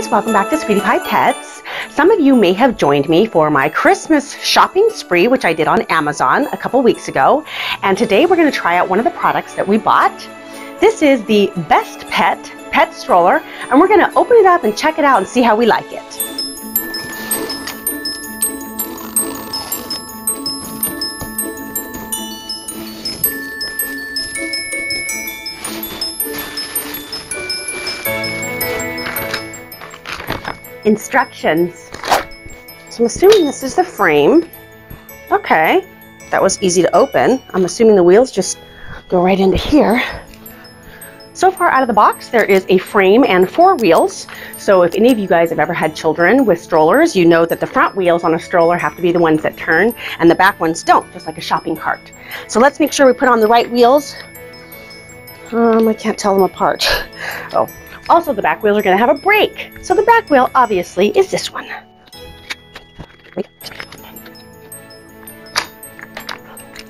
guys, welcome back to Sweetie Pie Pets. Some of you may have joined me for my Christmas shopping spree, which I did on Amazon a couple weeks ago. And today we're going to try out one of the products that we bought. This is the Best Pet pet stroller, and we're going to open it up and check it out and see how we like it. Instructions. So I'm assuming this is the frame. Okay, that was easy to open. I'm assuming the wheels just go right into here. So far out of the box, there is a frame and four wheels. So if any of you guys have ever had children with strollers, you know that the front wheels on a stroller have to be the ones that turn and the back ones don't, just like a shopping cart. So let's make sure we put on the right wheels. Um, I can't tell them apart. Oh, also, the back wheels are going to have a brake. So the back wheel, obviously, is this one.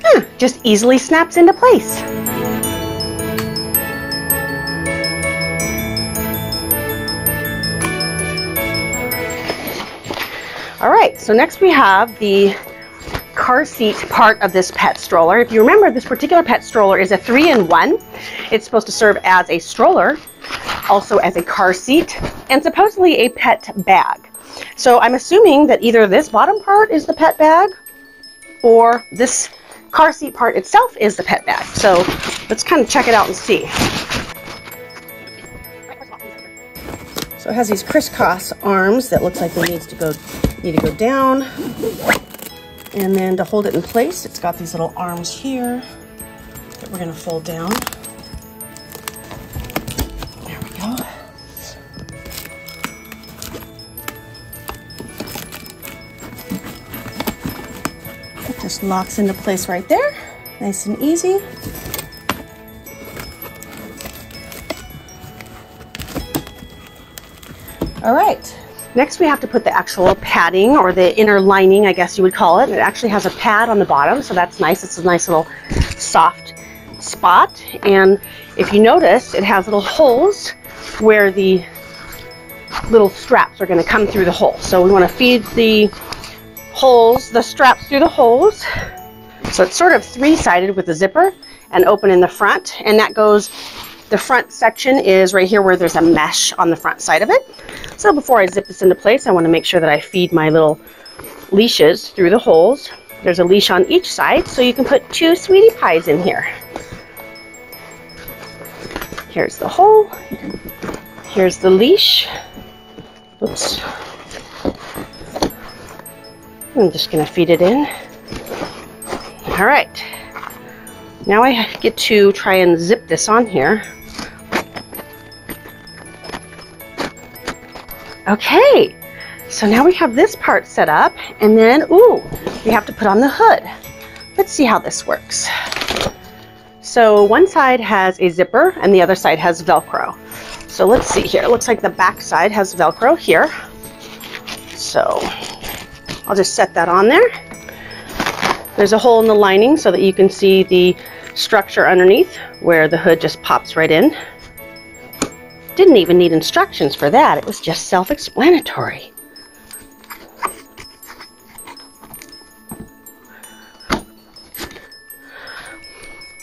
Hmm, just easily snaps into place. All right, so next we have the car seat part of this pet stroller. If you remember, this particular pet stroller is a three-in-one. It's supposed to serve as a stroller, also as a car seat, and supposedly a pet bag. So I'm assuming that either this bottom part is the pet bag or this car seat part itself is the pet bag. So let's kind of check it out and see. So it has these crisscross arms that looks like they needs to go need to go down. And then to hold it in place, it's got these little arms here that we're gonna fold down. Just locks into place right there. Nice and easy. All right, next we have to put the actual padding or the inner lining, I guess you would call it. It actually has a pad on the bottom, so that's nice. It's a nice little soft spot. And if you notice, it has little holes where the little straps are gonna come through the hole. So we wanna feed the holes, the straps through the holes. So it's sort of three-sided with the zipper and open in the front. And that goes, the front section is right here where there's a mesh on the front side of it. So before I zip this into place, I want to make sure that I feed my little leashes through the holes. There's a leash on each side, so you can put two sweetie pies in here. Here's the hole. Here's the leash. Oops. I'm just going to feed it in. All right. Now I get to try and zip this on here. Okay, so now we have this part set up, and then, ooh, we have to put on the hood. Let's see how this works. So one side has a zipper, and the other side has Velcro. So let's see here. It looks like the back side has Velcro here. So I'll just set that on there. There's a hole in the lining so that you can see the structure underneath where the hood just pops right in. Didn't even need instructions for that. It was just self-explanatory.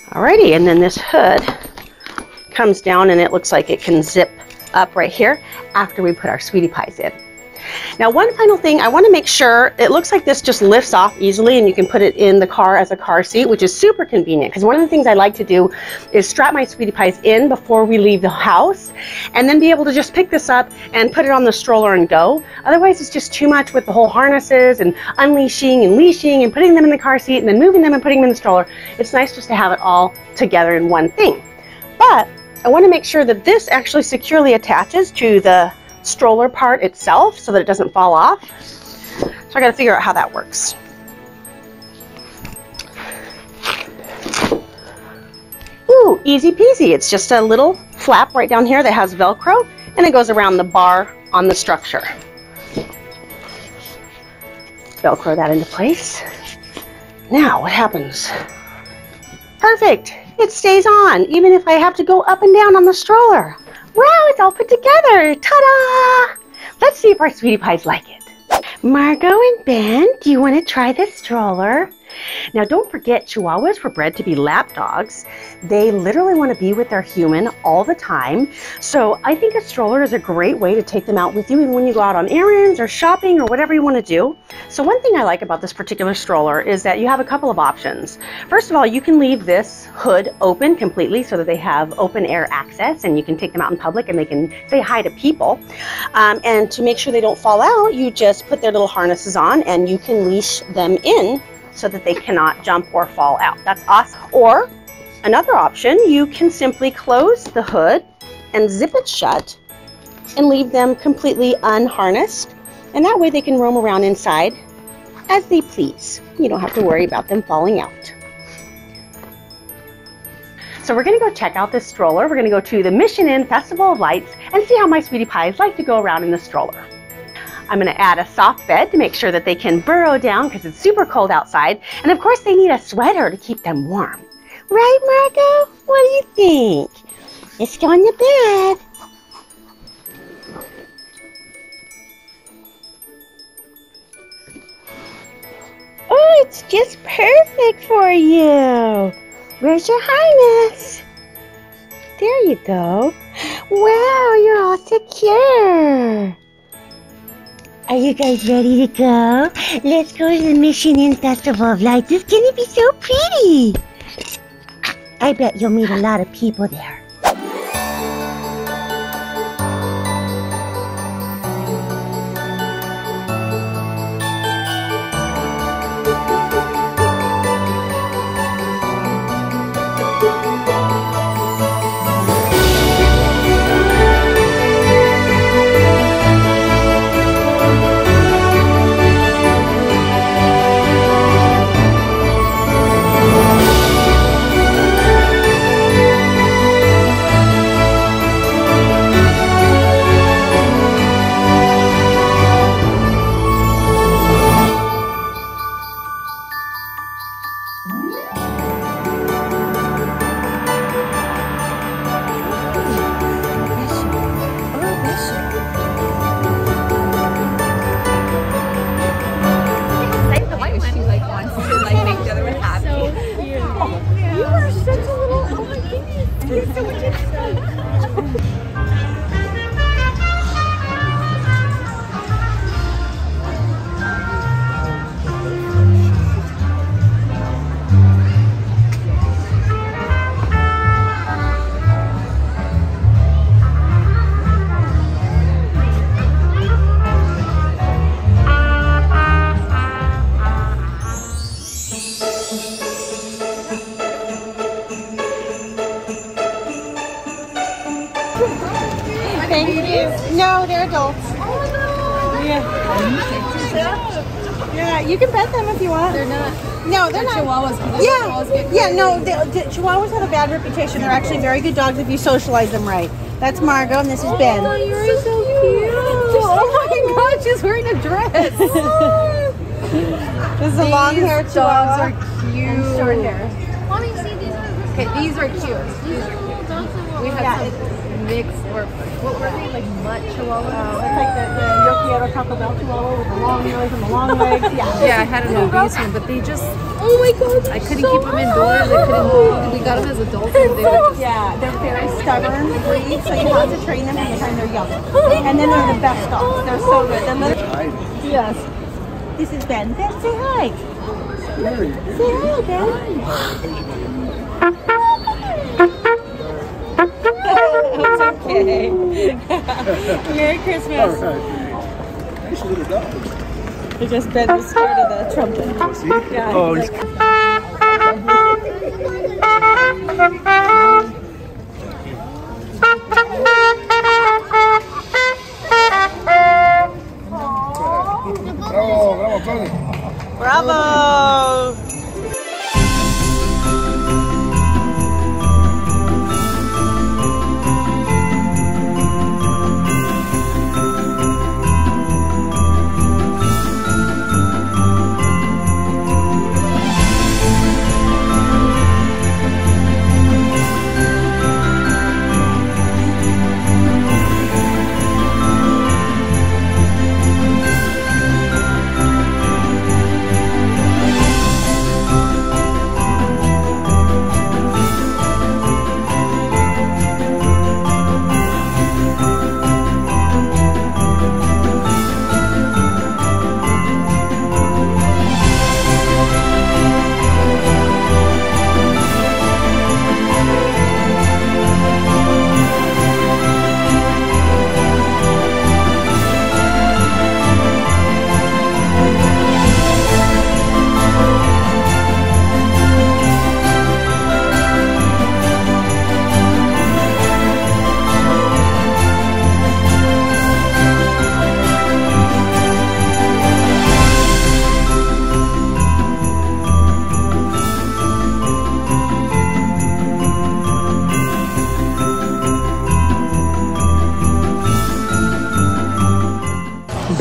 Alrighty, and then this hood comes down and it looks like it can zip up right here after we put our sweetie pies in. Now one final thing, I want to make sure, it looks like this just lifts off easily and you can put it in the car as a car seat, which is super convenient because one of the things I like to do is strap my sweetie pies in before we leave the house and then be able to just pick this up and put it on the stroller and go. Otherwise it's just too much with the whole harnesses and unleashing and leashing and putting them in the car seat and then moving them and putting them in the stroller. It's nice just to have it all together in one thing. But I want to make sure that this actually securely attaches to the stroller part itself so that it doesn't fall off. So I got to figure out how that works. Ooh, easy peasy. It's just a little flap right down here that has Velcro and it goes around the bar on the structure. Velcro that into place. Now what happens? Perfect. It stays on even if I have to go up and down on the stroller. Wow, it's all put together. Ta-da! Let's see if our sweetie pies like it. Margo and Ben, do you want to try this stroller? Now, don't forget, Chihuahuas were bred to be lap dogs. They literally want to be with their human all the time. So, I think a stroller is a great way to take them out with you, even when you go out on errands or shopping or whatever you want to do. So, one thing I like about this particular stroller is that you have a couple of options. First of all, you can leave this hood open completely so that they have open air access and you can take them out in public and they can say hi to people. Um, and to make sure they don't fall out, you just put their little harnesses on and you can leash them in so that they cannot jump or fall out. That's awesome. Or another option, you can simply close the hood and zip it shut and leave them completely unharnessed. And that way they can roam around inside as they please. You don't have to worry about them falling out. So we're going to go check out this stroller. We're going to go to the Mission Inn Festival of Lights and see how my sweetie pies like to go around in the stroller. I'm going to add a soft bed to make sure that they can burrow down because it's super cold outside. And of course, they need a sweater to keep them warm. Right, Margo? What do you think? Let's go in the bed. Oh, it's just perfect for you. Where's your highness? There you go. Wow, you're all secure. Are you guys ready to go? Let's go to the Mission Inn Festival of Lights. It's gonna be so pretty. I bet you'll meet a lot of people there. Thank you. No, they're adults. Oh yeah. Yeah, you can pet them if you want. They're not. No, they're not. Chihuahuas. Yeah, Chihuahuas yeah, no, the, the Chihuahuas have a bad reputation. They're actually very good dogs if you socialize them right. That's Margo, and this is oh Ben. Oh, you're so cute. Oh my god, she's wearing a dress. This is a long hair These Chihuahua. dogs are cute. and short hair. Mommy, see, these are Okay, these are cute. These are cute. We we're- had some mixed or what were they like mutt chihuahua? Oh, that's like the, the Yo quiero Taco Bell Chihuahua with the long nose and the long legs. Yeah. yeah, I had an obese one, but they just Oh my god. I couldn't keep them indoors. I couldn't move. We got them as adults and they were just Yeah, they're very stubborn breed, so you have to train them from the time they're young. Oh and then they're the best dogs. Oh they're so good. They're literally, yes. This is Ben. Ben, say hi. Say hi, Ben. Okay. Merry Christmas. Nice little dog. He just Ben the scared of the trumpet. See? Yeah, oh, he's he's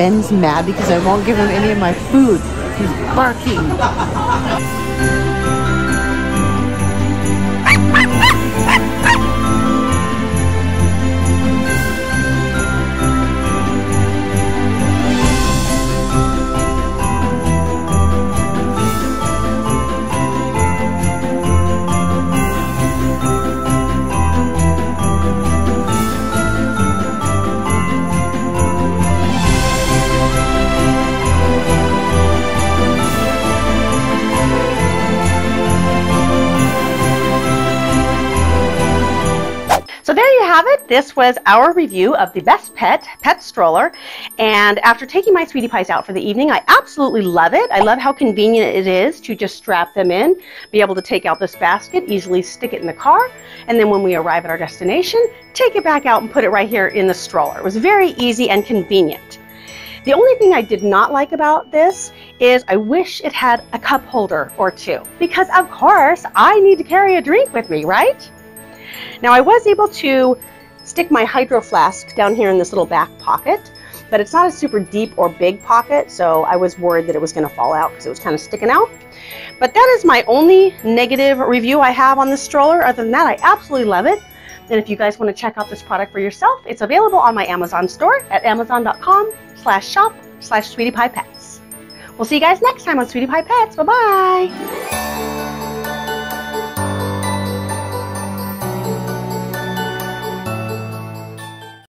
Ben's mad because I won't give him any of my food. He's barking. This was our review of the Best Pet pet stroller. And after taking my sweetie pies out for the evening, I absolutely love it. I love how convenient it is to just strap them in, be able to take out this basket, easily stick it in the car, and then when we arrive at our destination, take it back out and put it right here in the stroller. It was very easy and convenient. The only thing I did not like about this is I wish it had a cup holder or two. Because of course, I need to carry a drink with me, right? Now I was able to stick my hydro flask down here in this little back pocket, but it's not a super deep or big pocket, so I was worried that it was going to fall out because it was kind of sticking out. But that is my only negative review I have on this stroller. Other than that, I absolutely love it. And if you guys want to check out this product for yourself, it's available on my Amazon store at amazon.com slash shop slash sweetie pie pets. We'll see you guys next time on Sweetie Pie Pets. Bye-bye.